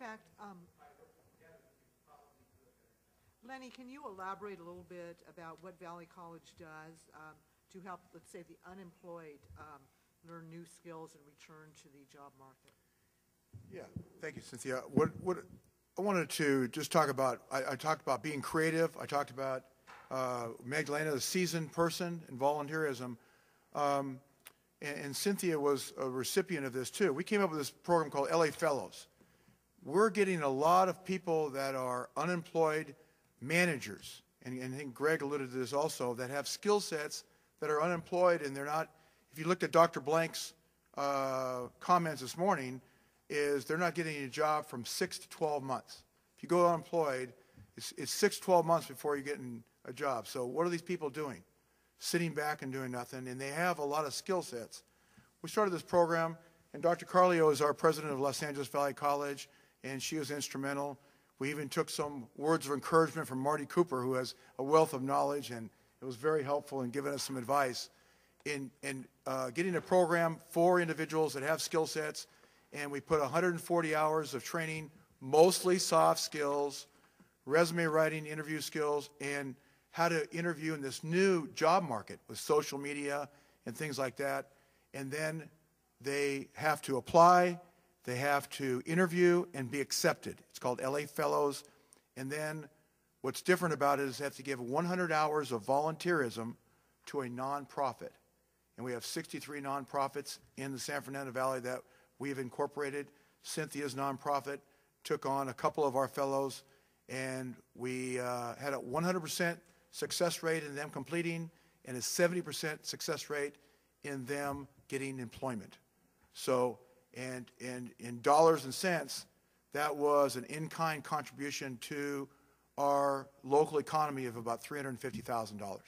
fact, um, Lenny, can you elaborate a little bit about what Valley College does um, to help, let's say, the unemployed um, learn new skills and return to the job market? Yeah, thank you, Cynthia. What, what, I wanted to just talk about, I, I talked about being creative, I talked about uh, Magdalena, the seasoned person, and volunteerism. Um, and, and Cynthia was a recipient of this too. We came up with this program called LA Fellows. We're getting a lot of people that are unemployed managers, and, and I think Greg alluded to this also, that have skill sets that are unemployed and they're not, if you looked at Dr. Blank's uh, comments this morning, is they're not getting a job from six to 12 months. If you go unemployed, it's, it's six, 12 months before you're getting a job. So what are these people doing? Sitting back and doing nothing, and they have a lot of skill sets. We started this program, and Dr. Carleo is our president of Los Angeles Valley College, and she was instrumental. We even took some words of encouragement from Marty Cooper, who has a wealth of knowledge, and it was very helpful in giving us some advice in, in uh, getting a program for individuals that have skill sets and we put 140 hours of training, mostly soft skills, resume writing, interview skills, and how to interview in this new job market with social media and things like that. And then they have to apply, they have to interview and be accepted. It's called LA Fellows. And then what's different about it is they have to give 100 hours of volunteerism to a nonprofit. And we have 63 nonprofits in the San Fernando Valley that We've incorporated Cynthia's nonprofit, took on a couple of our fellows, and we uh, had a 100% success rate in them completing and a 70% success rate in them getting employment. So, and, and in dollars and cents, that was an in-kind contribution to our local economy of about $350,000.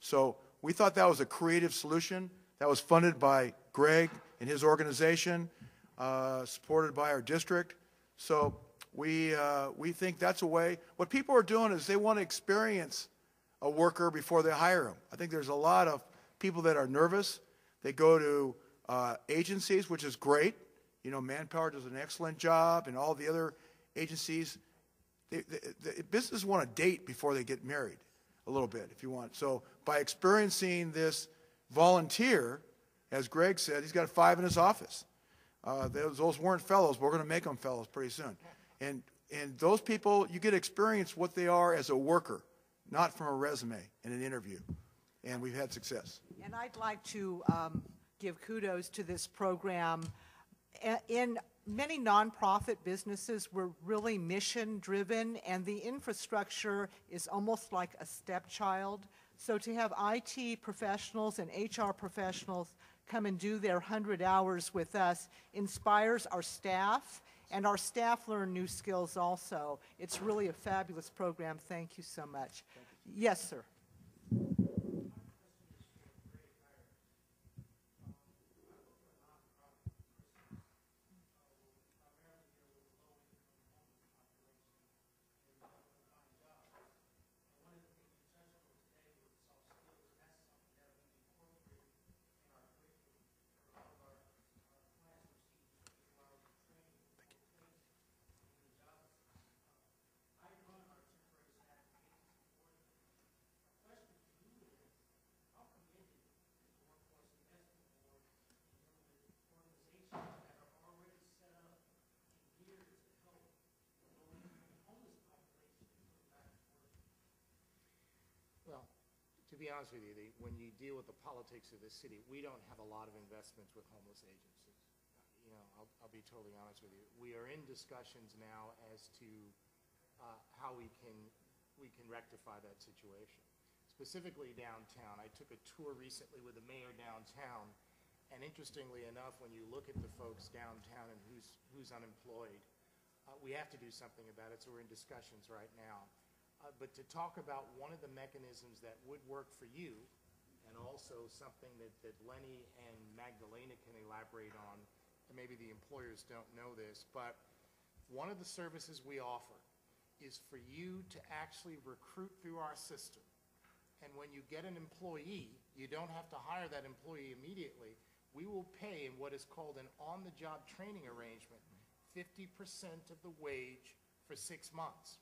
So we thought that was a creative solution. That was funded by Greg and his organization, uh, supported by our district. So we, uh, we think that's a way. What people are doing is they want to experience a worker before they hire them. I think there's a lot of people that are nervous. They go to uh, agencies, which is great. You know, Manpower does an excellent job, and all the other agencies. The businesses want to date before they get married, a little bit, if you want. So by experiencing this volunteer, as Greg said, he's got five in his office. Uh, those, those weren't fellows, but we're going to make them fellows pretty soon. And, and those people, you get experience what they are as a worker, not from a resume in an interview. And we've had success. And I'd like to um, give kudos to this program. In many nonprofit businesses, we're really mission driven, and the infrastructure is almost like a stepchild. So to have IT professionals and HR professionals come and do their 100 hours with us inspires our staff, and our staff learn new skills also. It's really a fabulous program. Thank you so much. Yes, sir. To be honest with you, the, when you deal with the politics of the city, we don't have a lot of investments with homeless agencies. You know, I'll, I'll be totally honest with you. We are in discussions now as to uh, how we can we can rectify that situation. Specifically downtown, I took a tour recently with the mayor downtown, and interestingly enough, when you look at the folks downtown and who's who's unemployed, uh, we have to do something about it. So we're in discussions right now. Uh, but to talk about one of the mechanisms that would work for you, and also something that, that Lenny and Magdalena can elaborate on, and maybe the employers don't know this, but one of the services we offer is for you to actually recruit through our system. And when you get an employee, you don't have to hire that employee immediately. We will pay in what is called an on-the-job training arrangement fifty percent of the wage for six months.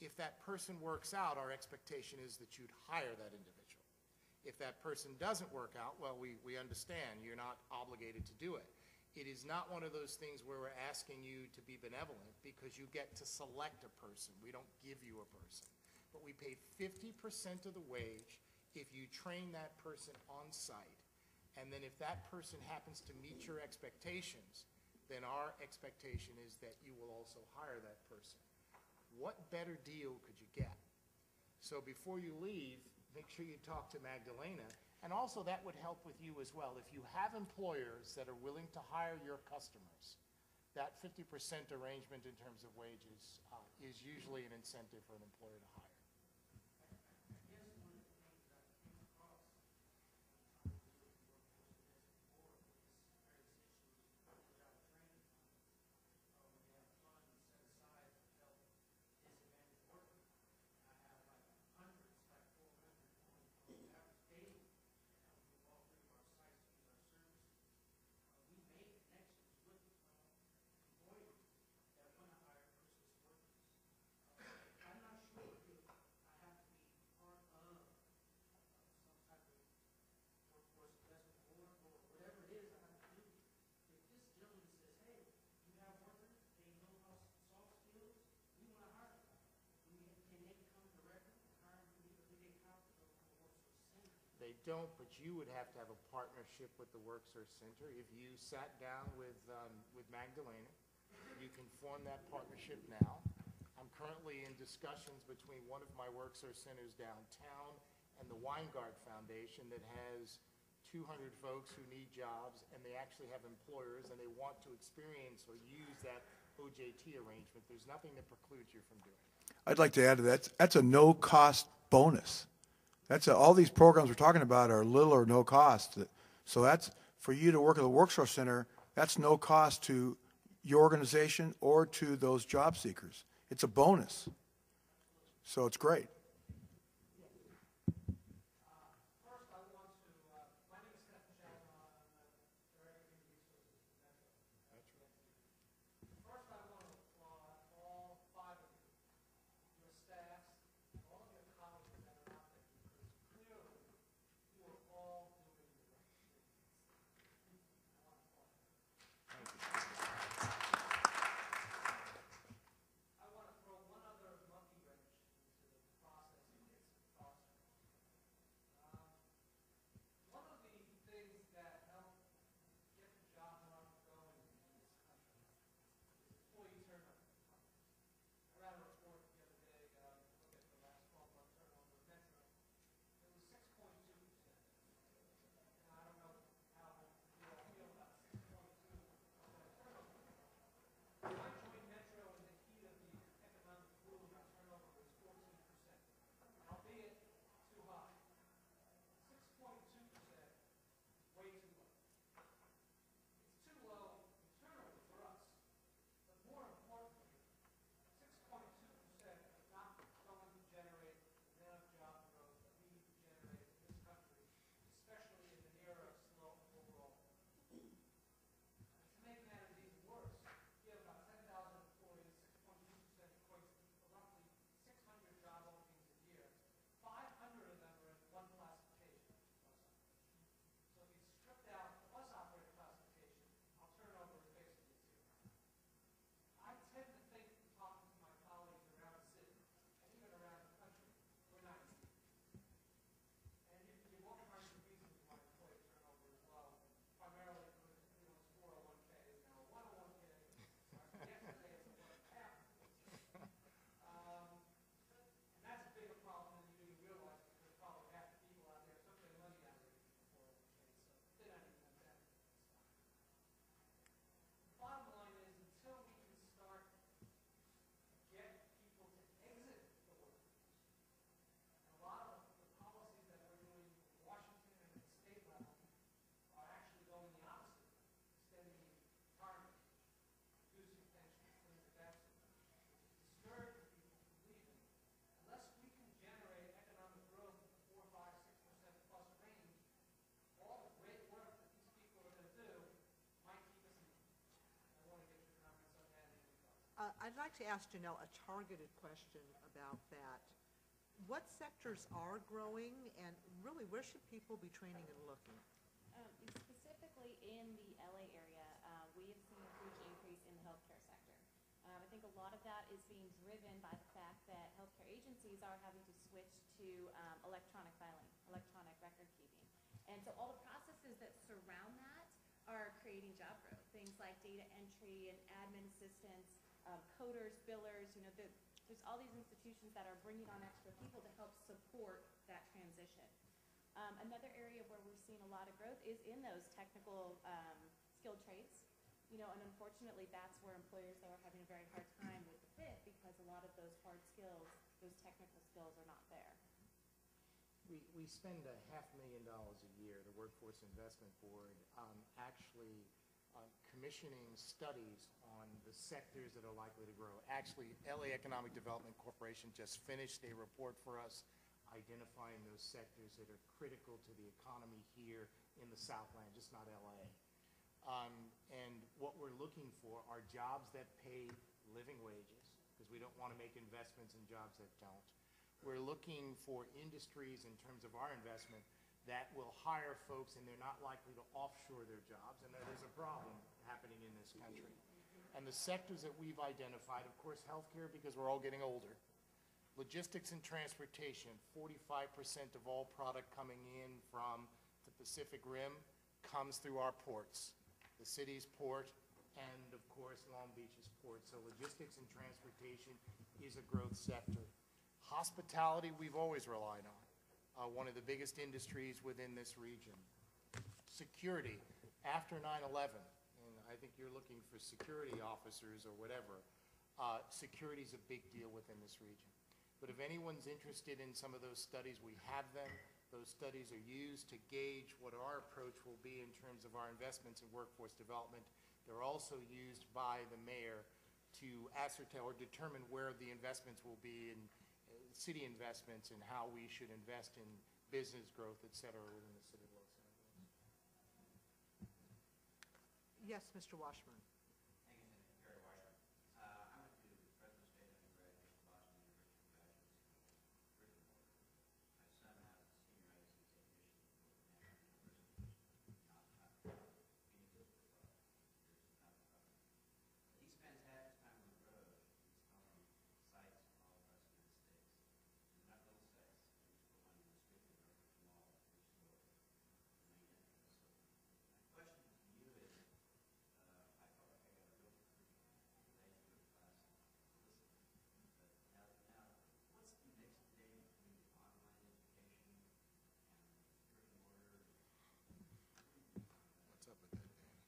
If that person works out, our expectation is that you'd hire that individual. If that person doesn't work out, well, we, we understand, you're not obligated to do it. It is not one of those things where we're asking you to be benevolent, because you get to select a person, we don't give you a person. But we pay fifty percent of the wage if you train that person on site. And then if that person happens to meet your expectations, then our expectation is that you will also hire that person. What better deal could you get? So before you leave, make sure you talk to Magdalena, and also that would help with you as well. If you have employers that are willing to hire your customers, that fifty percent arrangement in terms of wages uh, is usually an incentive for an employer to hire. Don't, but you would have to have a partnership with the WorkSource Center. If you sat down with, um, with Magdalena, you can form that partnership now. I'm currently in discussions between one of my WorkSource centers downtown and the Weingart Foundation that has two hundred folks who need jobs, and they actually have employers, and they want to experience or use that OJT arrangement. There's nothing that precludes you from doing it. I'd like to add to that, that's a no-cost bonus. That's, a- all these programs we're talking about are little or no cost. So that's, for you to work at the Workforce Center, that's no cost to your organization or to those job seekers. It's a bonus. So it's great. I'd like to ask Janelle a targeted question about that. What sectors are growing, and really, where should people be training and looking? Um, Specifically in the LA area, uh, we have seen a huge increase in the healthcare sector. Um, I think a lot of that is being driven by the fact that healthcare agencies are having to switch to um, electronic filing, electronic record keeping. And so all the processes that surround that are creating job growth. Things like data entry and admin assistants, um, coders, billers, you know, the- there's all these institutions that are bringing on extra people to help support that transition. Um, another area where we're seeing a lot of growth is in those technical, um, skilled trades. You know, and unfortunately, that's where employers though are having a very hard time with the fit because a lot of those hard skills, those technical skills are not there. We, we spend a half million dollars a year, the Workforce Investment Board, actually commissioning studies on the sectors that are likely to grow. Actually, LA Economic Development Corporation just finished a report for us identifying those sectors that are critical to the economy here in the Southland, just not LA. Um, and what we're looking for are jobs that pay living wages, because we don't want to make investments in jobs that don't. We're looking for industries in terms of our investment that will hire folks and they're not likely to offshore their jobs, and that is a problem happening in this country. And the sectors that we've identified, of course, healthcare, because we're all getting older. Logistics and transportation, forty-five percent of all product coming in from the Pacific Rim comes through our ports. The city's port and, of course, Long Beach's port. So logistics and transportation is a growth sector. Hospitality, we've always relied on, uh, one of the biggest industries within this region. Security, after 9/11, and I think you're looking for security officers or whatever, uh, security is a big deal within this region. But if anyone's interested in some of those studies, we have them. Those studies are used to gauge what our approach will be in terms of our investments in workforce development. They're also used by the mayor to ascertain or determine where the investments will be in city investments and how we should invest in business growth, et cetera, within the city of Los Angeles. Yes, Mr. Washburn? Thank you, Senator Gary Washburn. Uh, I went to Fresno State undergraduate, Boston University Graduate School, Bridgewater. My son now is a senior IC technician at National University, not, not, Phoenix, uh, years not, uh, He spends half his time on the road installing sites all across the United States. They're not little sites, they're just one in the street, or mall, or store, maintenance. So my question to you is, uh, I felt like I got a real relationship class listen. But now, now, what's the next day between online education and brick and mortar? What's up with that, Dan?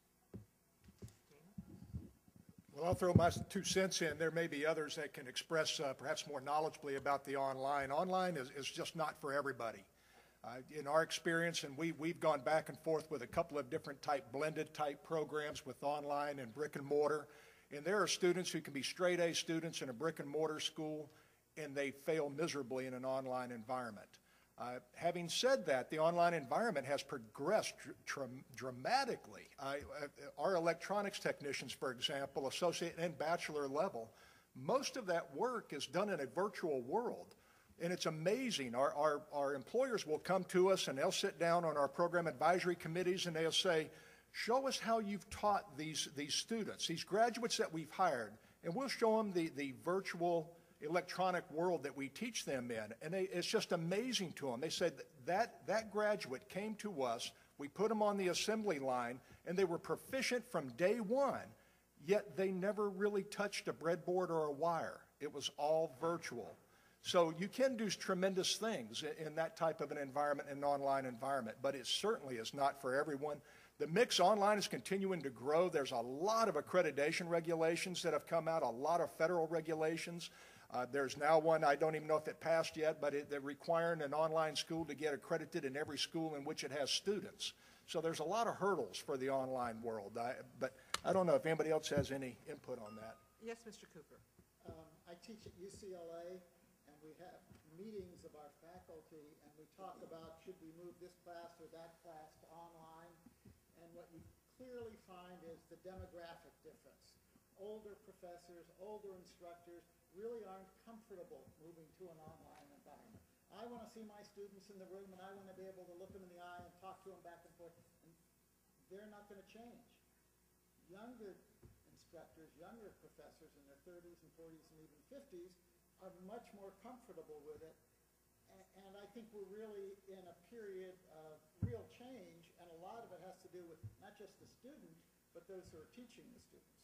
Well, I'll throw my two cents in. There may be others that can express uh, perhaps more knowledgeably about the online. Online is, is just not for everybody. Uh, in our experience, and we, we've gone back and forth with a couple of different type, blended type programs with online and brick and mortar. And there are students who can be straight A students in a brick and mortar school, and they fail miserably in an online environment. Uh, Having said that, the online environment has progressed dr- dram- dramatically. Uh, Our electronics technicians, for example, associate and bachelor level, most of that work is done in a virtual world. And it's amazing. Our, our, our employers will come to us and they'll sit down on our program advisory committees and they'll say, show us how you've taught these, these students, these graduates that we've hired. And we'll show them the, the virtual electronic world that we teach them in. And they, it's just amazing to them. They said that, that graduate came to us, we put them on the assembly line, and they were proficient from day one, yet they never really touched a breadboard or a wire. It was all virtual. So you can do tremendous things in that type of an environment, an online environment, but it certainly is not for everyone. The mix online is continuing to grow. There's a lot of accreditation regulations that have come out, a lot of federal regulations. Uh, there's now one, I don't even know if it passed yet, but it, they're requiring an online school to get accredited in every school in which it has students. So there's a lot of hurdles for the online world. I, but I don't know if anybody else has any input on that. Yes, Mr. Cooper? Um, I teach at UCLA, and we have meetings of our faculty, and we talk about, should we move this class or that class to online? And what you clearly find is the demographic difference. older professors, older instructors really aren't comfortable moving to an online environment. I want to see my students in the room and I want to be able to look them in the eye and talk to them back and forth. And they're not going to change. Younger instructors, younger professors in their 30s and 40s and even 50s are much more comfortable with it. And I think we're really in a period of real change, and a lot of it has to do with not just the student, but those who are teaching the students.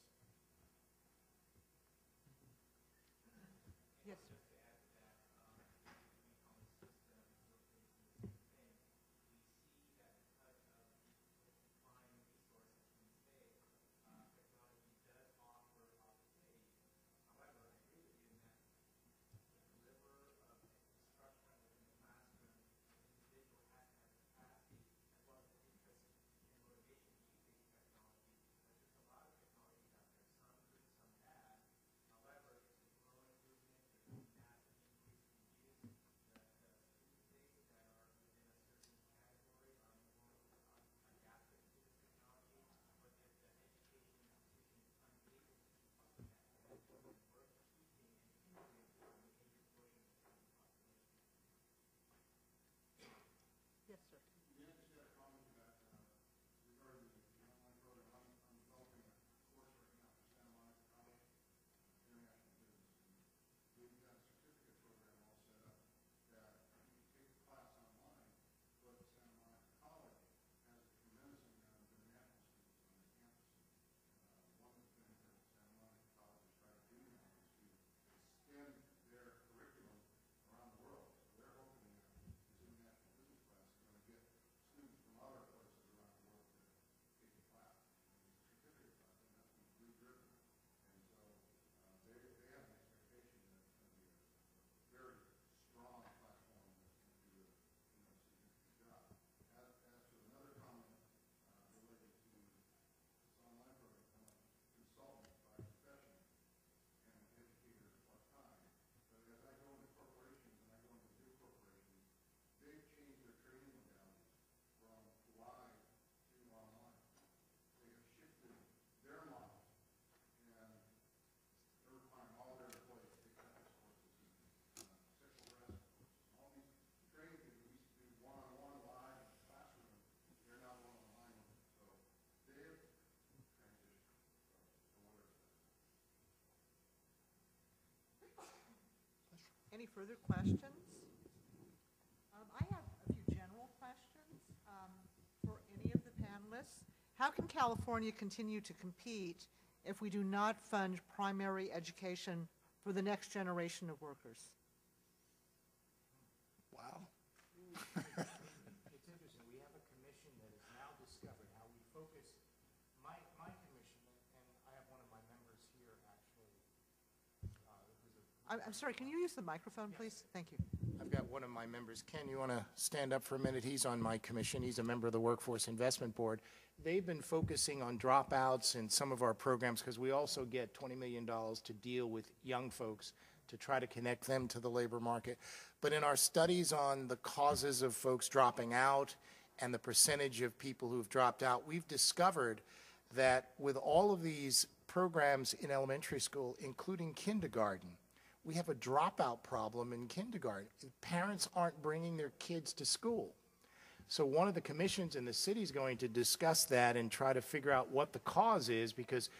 Any further questions? Um, I have a few general questions um, for any of the panelists. How can California continue to compete if we do not fund primary education for the next generation of workers? Wow. It's interesting, we have a commission that has now discovered how we focus, my, my commission, and I have one of my members here actually, uh, who's a I'm, I'm sorry, can you use the microphone, please? Thank you. I've got one of my members, Ken, you want to stand up for a minute? He's on my commission. He's a member of the Workforce Investment Board. They've been focusing on dropouts in some of our programs because we also get $20 million to deal with young folks to try to connect them to the labor market. But in our studies on the causes of folks dropping out and the percentage of people who've dropped out, we've discovered that with all of these programs in elementary school, including kindergarten, we have a dropout problem in kindergarten. Parents aren't bringing their kids to school. So one of the commissions in the city is going to discuss that and try to figure out what the cause is because